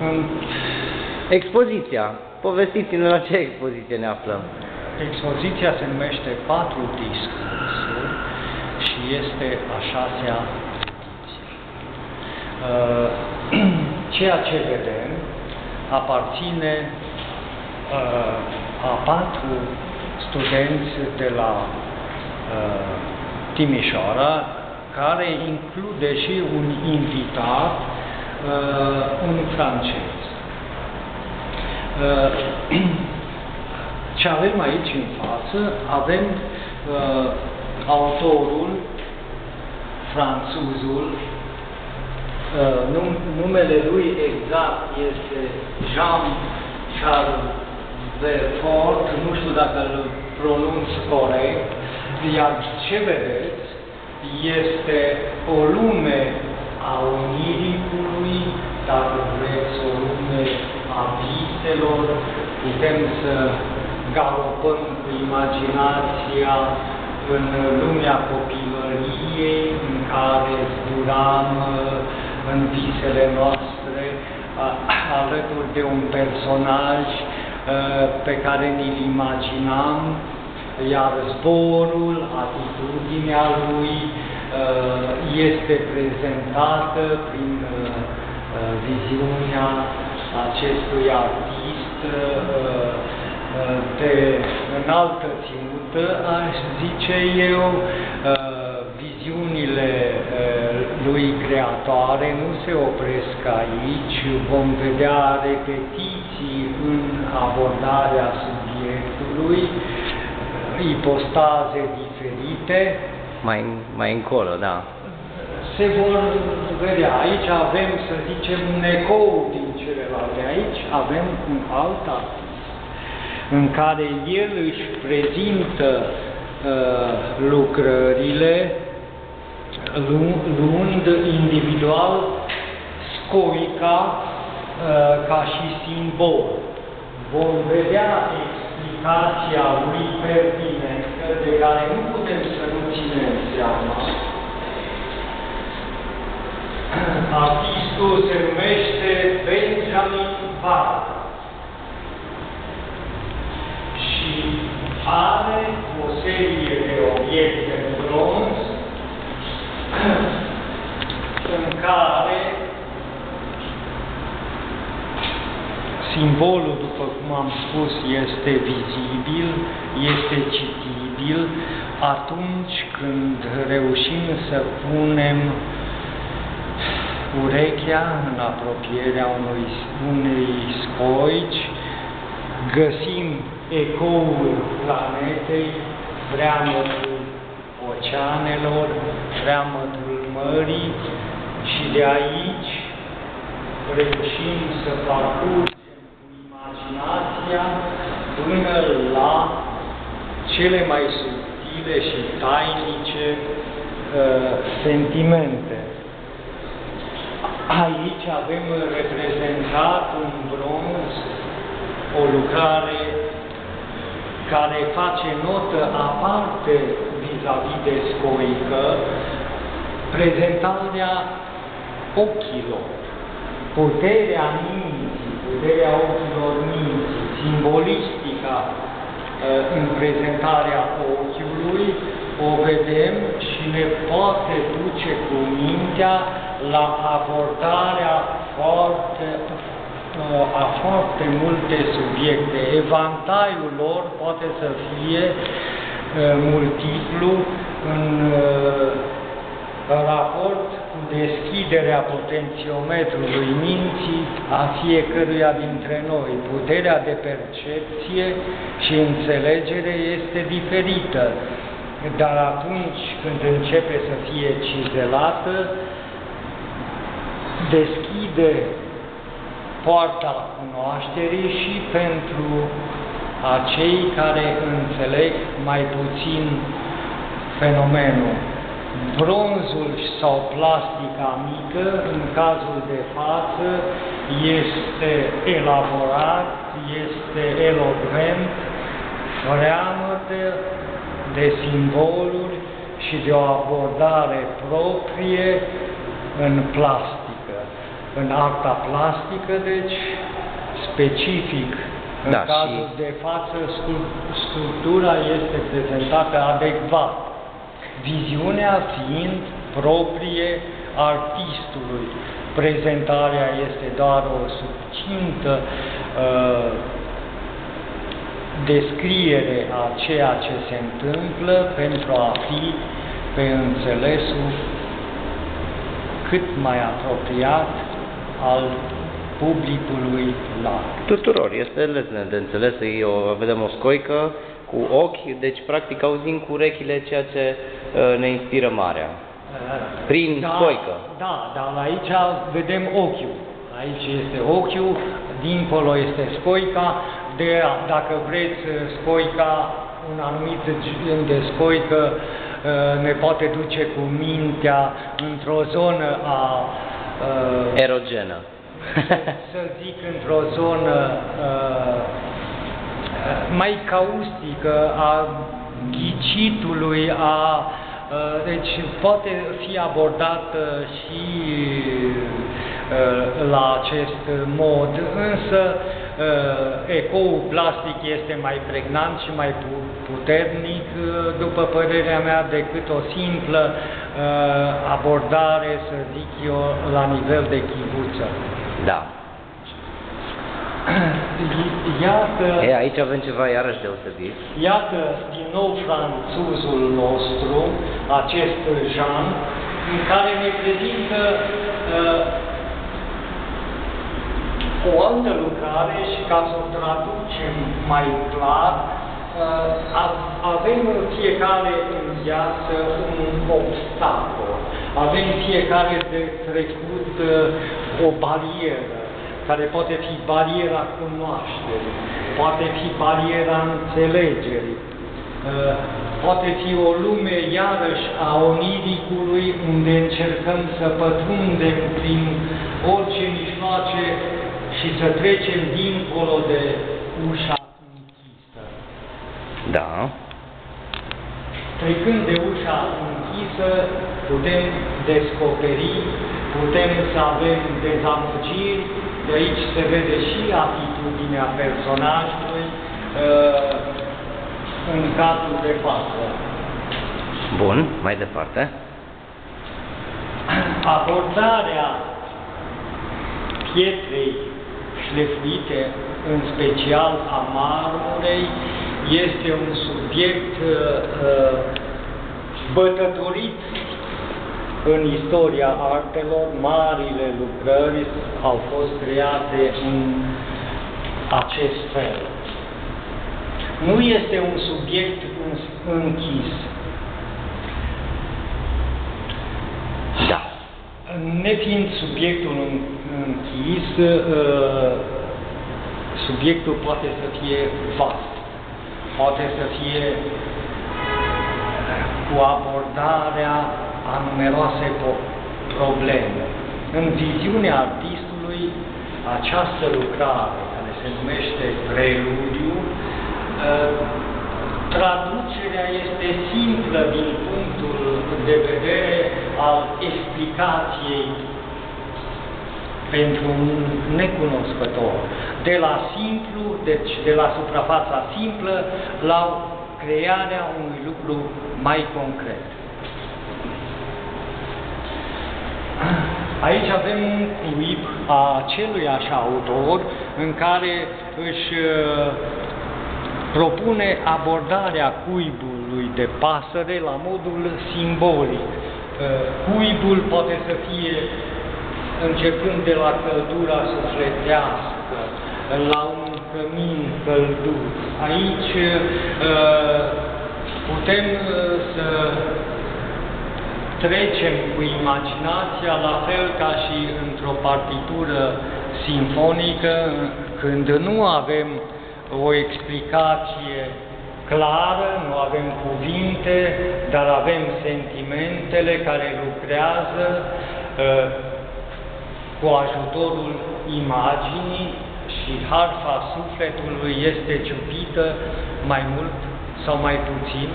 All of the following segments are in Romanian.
În Expoziția. Povestiți-ne la ce expoziție ne aflăm. expoziția se numește Patru discursuri și este a șasea ediție. Uh, Ceea ce vedem aparține uh, a patru studenți de la uh, Timișoara, care include și un invitat, uh, un francez. Uh, ce avem aici în față, avem uh, autorul, franțuzul, uh, num, numele lui exact este Jean Charles Verfort, nu știu dacă îl pronunț corect, iar ce vedeți este o lume a oniricului, dacă vreți, o lume a viselor, putem să galopăm cu imaginația în lumea copilăriei în care zburam uh, în visele noastre a- alături de un personaj uh, pe care ni-l imaginam, iar zborul, atitudinea lui uh, este prezentată prin uh, uh, viziunea acestui artist uh, uh, de înaltă ținută, aș zice eu, uh, viziunile uh, lui creatoare nu se opresc aici, vom vedea repetiții în abordarea subiectului, uh, ipostaze diferite, Mai, mai încolo, da. Se vor vedea. Aici avem, să zicem, un ecou din celelalte. Aici avem un alt artist în care el își prezintă uh, lucrările lu- luând individual scoica uh, ca și simbol. Vom vedea explicația lui pertinentă de care nu putem să nu ținem seama. Artistul se numește Benjamin Bard și are o serie de obiecte în bronz în care simbolul, după cum am spus, este vizibil, este citibil atunci când reușim să punem urechea în apropierea unui, unei scoici, găsim ecoul planetei, freamătul oceanelor, freamătul mării și de aici reușim să parcurgem cu imaginația până la cele mai subtile și tainice uh, sentimente. Aici avem reprezentat în bronz o lucrare care face notă aparte vis-a-vis de scoică, prezentarea ochilor, puterea minții, puterea ochilor minții, simbolistica uh, în prezentarea ochiului, o vedem și ne poate duce cu mintea la abordarea foarte, uh, a foarte multe subiecte. Evantaiul lor poate să fie uh, multiplu în raport cu deschiderea potențiometrului minții a fiecăruia dintre noi. Puterea de percepție și înțelegere este diferită, dar atunci când începe să fie cizelată, deschide poarta cunoașterii și pentru acei care înțeleg mai puțin fenomenul. Bronzul sau plastica mică, în cazul de față, este elaborat, este elocvent, freamătă de simboluri și de o abordare proprie în plastică. În arta plastică, deci specific. În Da, cazul și- de față, scu- sculptura este prezentată adecvat, viziunea fiind proprie artistului. Prezentarea este doar o subțintă uh, descriere a ceea ce se întâmplă pentru a fi pe înțelesul cât mai apropiat al publicului larg. Tuturor, este lesne de înțeles, e o, vedem o scoică cu ochi, deci practic auzim cu urechile ceea ce uh, ne inspiră marea. Prin da, scoică. Da, dar aici vedem ochiul. Aici este ochiul, dincolo este scoica, de, dacă vreți scoica, un anumit gen de scoică uh, ne poate duce cu mintea într-o zonă a uh, Erogenă. să zic, într-o zonă uh, mai caustică a ghicitului, a, uh, deci poate fi abordat uh, și uh, la acest mod, însă uh, ecoul plastic este mai pregnant și mai pu- puternic, uh, după părerea mea, decât o simplă uh, abordare, să zic eu, la nivel de chivuță. Da. Iată, E, aici avem ceva iarăși deosebit. iată din nou franțuzul nostru, acest Jean, în care ne prezintă uh, o altă lucrare și ca să o traducem mai clar, uh, a- avem fiecare în viață un obstacol, avem fiecare de trecut uh, o barieră, care poate fi bariera cunoașterii, poate fi bariera înțelegerii, uh, poate fi o lume iarăși a oniricului unde încercăm să pătrundem prin orice mijloace și să trecem dincolo de ușa închisă. Da. Trecând de ușa închisă, putem descoperi, putem să avem dezamăgiri, de aici se vede și atitudinea personajului uh, în cazul de față. Bun, mai departe. Abordarea pietrei șlefuite, în special a marmurei, este un subiect uh, uh, bătătorit în istoria artelor, marile lucrări au fost create în acest fel. Nu este un subiect îns- închis. Da. Nefiind subiectul în- închis, uh, subiectul poate să fie vast, poate să fie cu abordarea a numeroase po- probleme. În viziunea artistului, această lucrare, care se numește Preludiu, uh, traducerea este simplă din punctul de vedere al explicației pentru un necunoscător. De la simplu, deci de la suprafața simplă, la crearea unui lucru mai concret. Aici avem un cuib a aceluiași autor în care își uh, propune abordarea cuibului de pasăre la modul simbolic. Uh, Cuibul poate să fie începând de la căldura sufletească, la un cămin călduț. Aici uh, putem uh, să trecem cu imaginația, la fel ca și într-o partitură simfonică, când nu avem o explicație clară, nu avem cuvinte, dar avem sentimentele care lucrează uh, cu ajutorul imaginii și harfa sufletului este ciupită mai mult sau mai puțin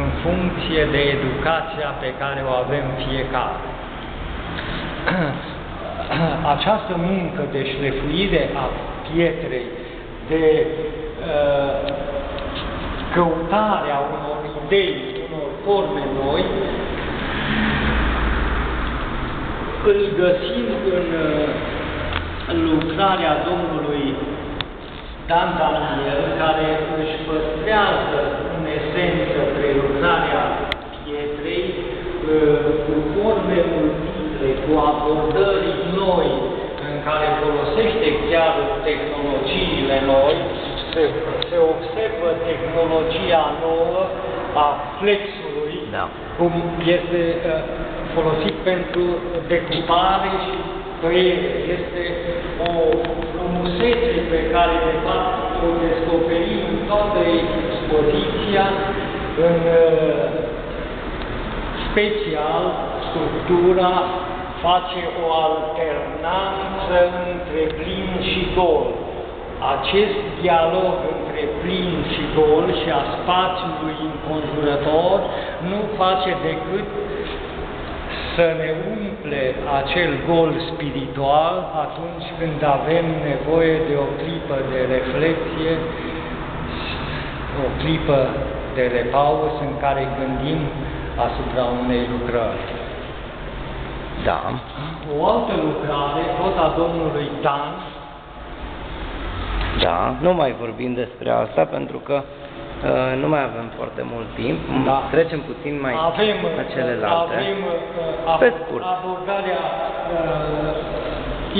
în funcție de educația pe care o avem fiecare. această muncă de șlefuire a pietrei, de uh, căutarea unor idei, unor forme noi, îl găsim în uh, lucrarea Domnului Dan Daniel, care își păstrează în esență prelucrarea pietrei uh, cu forme multiple, cu abordări noi, în care folosește chiar tehnologiile noi, se, se observă tehnologia nouă a flexului, Da. cum este uh, folosit pentru decupare și tăiere. Este o frumusețe pe care, de fapt, o descoperim în toată expoziția, în uh, special structura face o alternanță între plin și gol. Acest dialog între plin și gol și a spațiului înconjurător nu face decât să ne umple acel gol spiritual atunci când avem nevoie de o clipă de reflexie, o clipă de repaus în care gândim asupra unei lucrări. Da. O altă lucrare, tot a domnului Dan, Da, nu mai vorbim despre asta pentru că uh, nu mai avem foarte mult timp. Da. Trecem puțin mai avem, la celelalte. avem uh, Pe ab- scurt. abordarea uh,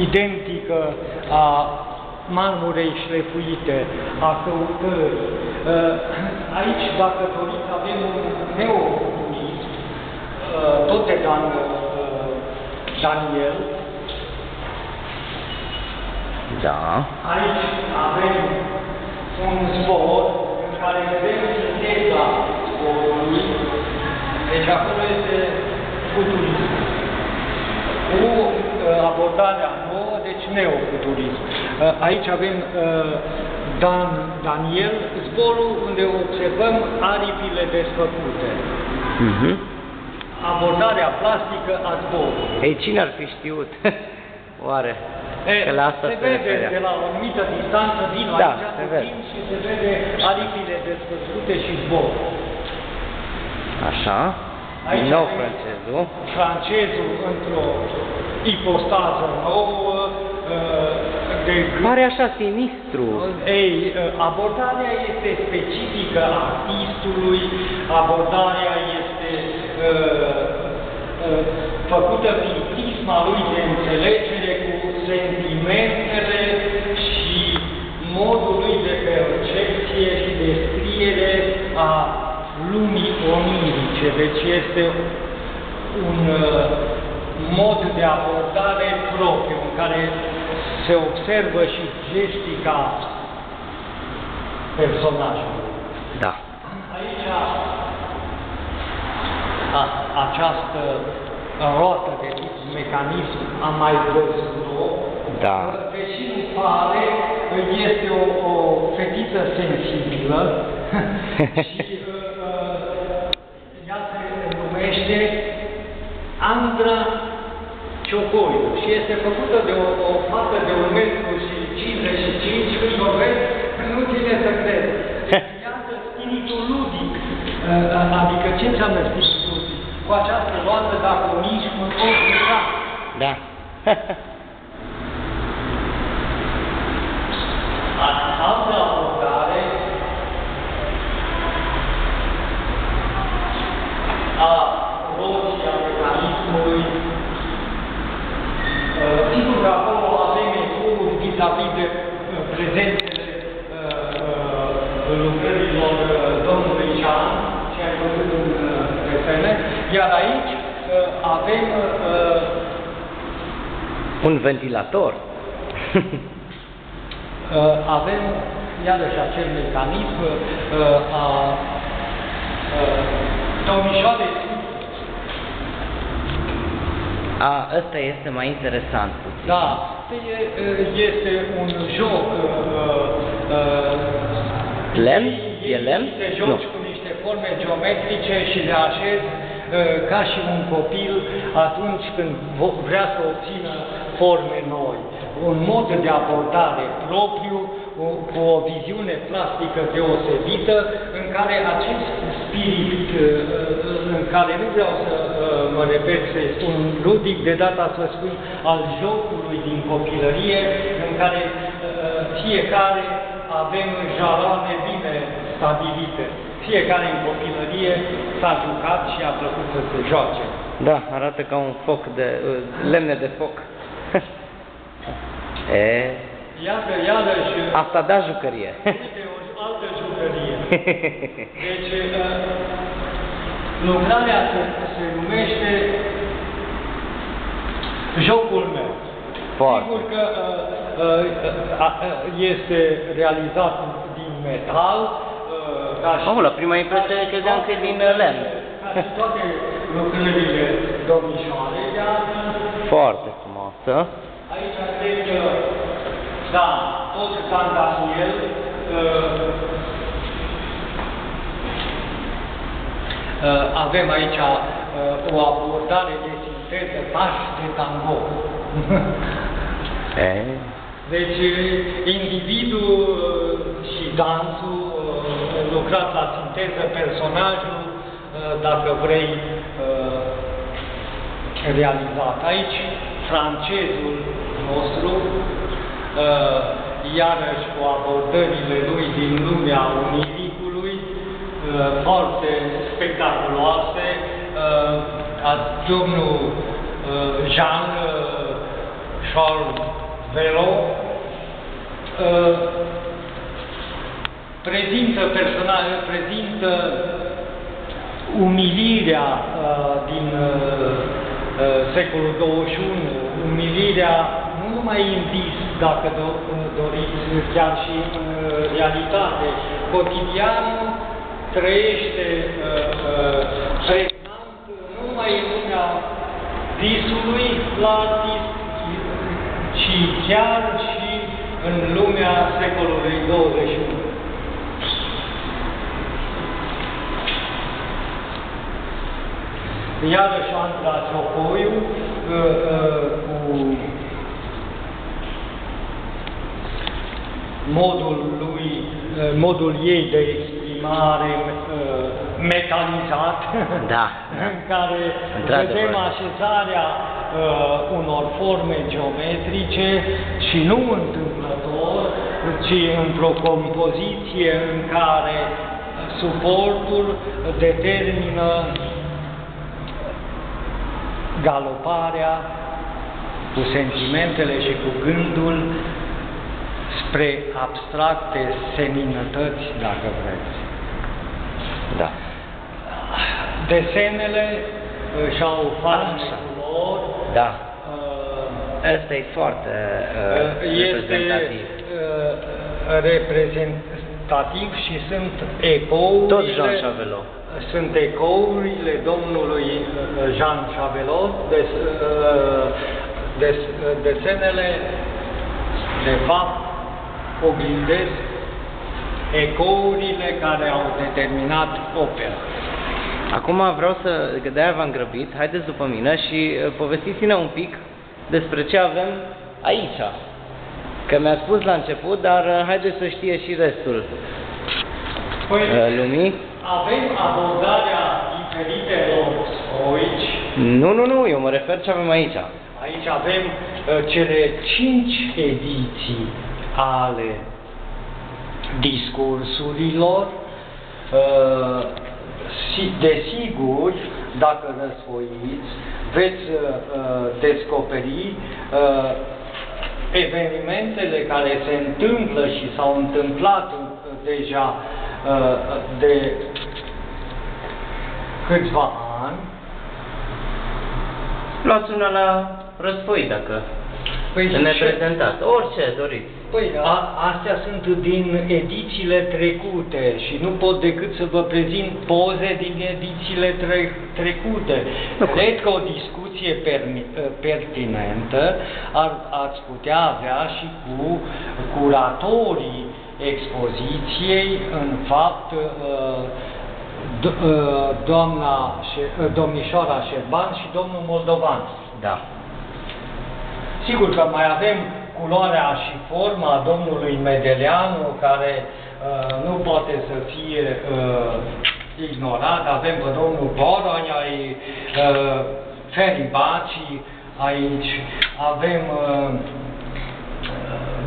identică a marmurei șlefuite, a căutării. Uh, aici, dacă doriți, avem un neofuturist, uh, tot de Dan, uh, Daniel, Da. Aici avem un zbor în care vedem viteza zborului, deci acolo este futurism. Cu uh, abordarea nouă, deci neofuturism. Uh, aici avem uh, Dan, Daniel, zborul unde observăm aripile desfăcute. Mhm. Abordarea plastică a zborului. Ei, cine ar fi știut? Oare? E, Că la asta se se vede referea. de la o anumită distanță, vin Da, aici se puțin vede. și se vede aripile desfăcute și zbor. Așa. Aici Din nou avem francezul. Francezul într-o ipostază nouă, uh, de gând. Pare așa sinistru. Ei, uh, abordarea este specifică artistului, abordarea este uh, uh, făcută prin prisma lui de înțelegere cu sentimentele și modul lui de percepție și descriere a lumii onirice. Deci este un uh, mod de abordare propriu în care se observă și gestica personajului. Da. Aici a, această roată de tip mecanism am mai văzut-o, Da. deși nu pare, este o, o fetiță sensibilă și uh, uh, ea se numește Andra Ciocoiu și este făcută de o, o fată de un metru și 55, când o vezi, nu ține să crezi. Iată spiritul ludic, uh, adică ce înseamnă spiritul ludic? Cu această roată, dacă o mici, mă pot juca. Da. Altă abordare a roții, a mecanismului. Uh, Sigur că acolo avem ecouri vis-a-vis de uh, prezențele uh, uh, lucrărilor uh, domnului Jean, ce ai văzut în uh, desene, iar aici uh, avem uh, Un ventilator. Uh, avem iarăși acel mecanism uh, a uh, domnișoarei A, ăsta este mai interesant puțin. Da, e- este un joc uh, uh, Lemn? ei- E lemn? Te joci Nu. cu niște forme geometrice și le așezi ca și un copil atunci când vo- vrea să obțină forme noi, un mod de abordare propriu, o- cu o viziune plastică deosebită, în care acest spirit, uh, uh, în care nu vreau să uh, mă repet, să-i spun ludic, de data să spun al jocului din copilărie, în care fiecare avem jaloane bine stabilite. Fiecare în copilărie s-a jucat și a plăcut să se joace. Da, arată ca un foc de uh, lemne de foc. e, Iată, iarăși, asta da jucărie. uite, o altă jucărie. Deci, uh, lucrarea se, se numește Jocul meu. Foarte. Sigur că uh, uh, uh, este realizat din metal, uh, ca și... Mamă, la prima impresie ca și credeam că e toate din lucrările- lemn. Ca și toate lucrările domnișoare, de altfel, Foarte frumoasă. Aici cred că, da, tot San Daniel, uh, uh, avem aici uh, o abordare de sinteză, pași de tango. E, Deci, individul uh, și dansul, uh, lucrat la sinteză, personajul, uh, dacă vrei, uh, realizat. Aici, francezul nostru, uh, iarăși cu abordările lui din lumea uniricului, uh, foarte spectaculoase, uh, a- domnul uh, Jean uh, Charles Velo, uh, prezintă personal, prezintă umilirea uh, din uh, uh, secolul 21, umilirea nu numai în vis, dacă do, doriți, chiar și în uh, realitate. Cotidianul trăiește uh, uh, pregnant nu numai în lumea visului la artist, ci chiar și în lumea secolului 21. Iarăși Andra Ciocoiu uh, uh, cu modul lui, uh, modul ei de exprimare uh, metalizat, Da. în care Într-adevăr. vedem așezarea uh, unor forme geometrice și nu întâmplător, ci într-o compoziție în care suportul determină galoparea cu sentimentele și cu gândul spre abstracte seninătăți, dacă vreți. Da. Desenele uh, și-au farmecul lor, Da. uh, Ăsta e foarte uh, este reprezentativ. uh, reprezentativ și sunt ecourile, Tot Jean Chavelot. sunt ecourile domnului uh, Jean Chavelot, des, uh, des, desenele de fapt oglindesc ecourile care au determinat opera. Acum vreau să, că de-aia v-am grăbit, haideți după mine și uh, povestiți-ne un pic despre ce avem aici. Că mi-a spus la început, dar uh, haideți să știe și restul Păi, uh, lumii. avem abordarea diferitelor scoici, Nu, nu, nu, eu mă refer ce avem aici. Aici avem uh, cele cinci ediții ale discursurilor. Uh, si- desigur, dacă răsfoiți, veți uh, descoperi uh, evenimentele care se întâmplă și s-au întâmplat uh, deja uh, de câțiva ani, Luați una la răsfoi dacă Păi ne ce- prezentați. Orice doriți. Păi, a, astea sunt din edițiile trecute și nu pot decât să vă prezint poze din edițiile tre- trecute. Nu Cred că o discuție permi- pertinentă ar, ați putea avea și cu curatorii expoziției, în fapt, uh, do- uh, doamna, Șe- uh, domnișoara Șerban și domnul Moldovan. Da. Sigur că mai avem culoarea și forma domnului Medeleanu, care uh, nu poate să fie uh, ignorat. Avem pe domnul Boronia, ai uh, Feribaci aici, avem uh,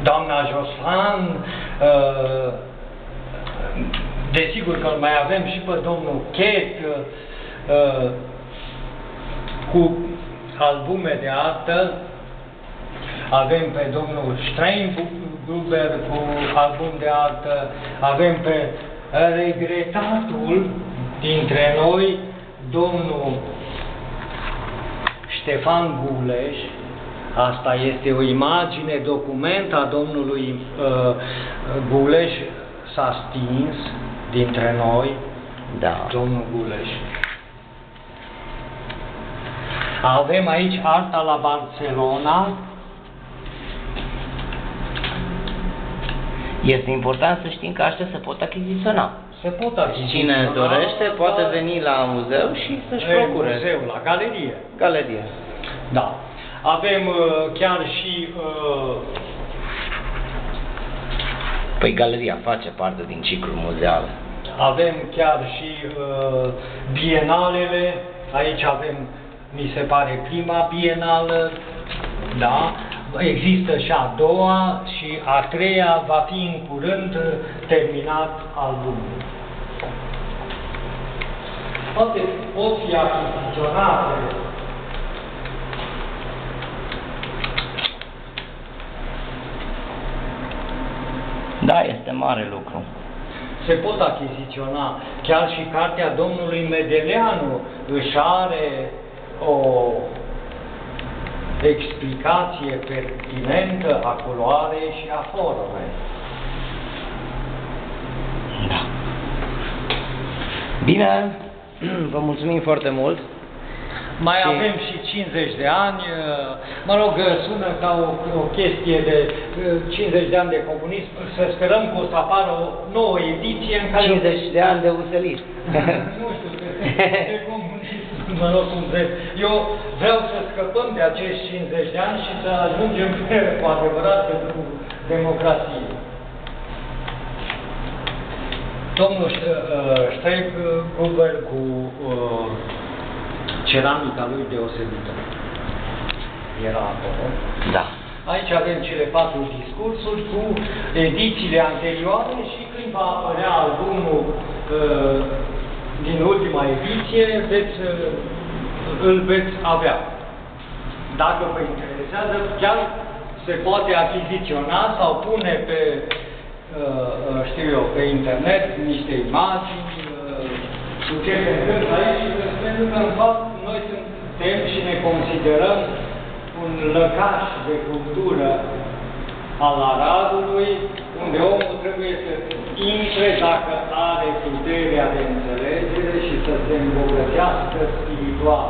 doamna Josan, uh, desigur că îl mai avem și pe domnul Chet, uh, cu albume de artă, avem pe domnul Steinbuber cu album de artă, avem pe regretatul dintre noi, domnul Ștefan Guleș, asta este o imagine, document a domnului uh, Guleș, s-a stins dintre noi, Da. domnul Guleș. Avem aici arta la Barcelona, Este important să știm că așa se pot achiziționa. se pot achiziționa. Cine dorește poate veni la muzeu și să-și în procure. muzeu, la galerie. Galerie. Da. Avem uh, chiar și uh, Păi galeria face parte din ciclul muzeal. avem chiar și uh, bienalele. Aici avem, mi se pare, prima bienală, da? Există și a doua și a treia va fi în curând uh, terminat albumul. Poate pot fi achiziționate Da, este mare lucru. se pot achiziționa. Chiar și cartea domnului Medeleanu își are o explicație pertinentă a culoarei și a formei. Da. Bine, vă mulțumim foarte mult. Mai Și- avem și 50 de ani, mă rog, sună ca o, o chestie de uh, 50 de ani de comunism, să sperăm că o să apară o nouă ediție în care... 50 de ani de uselist. nu știu, de, de comunism, mă rog cum vreți. Eu vreau să scăpăm de acești 50 de ani și să ajungem pe, cu adevărat pe drumul democrației. Domnul Streiber cu uh, ceramica lui deosebită. Era acolo. Da. Aici avem cele patru discursuri cu edițiile anterioare și când va apărea albumul uh, din ultima ediție, veți, uh, îl veți avea. Dacă vă interesează, chiar se poate achiziționa sau pune pe, uh, uh, știu eu, pe internet niște imagini uh, cu ce se întâmplă aici, pentru că în fapt noi suntem și ne considerăm un lăcaș de cultură al Aradului, unde omul trebuie să intre dacă are puterea de înțelegere și să se îmbogățească spiritual.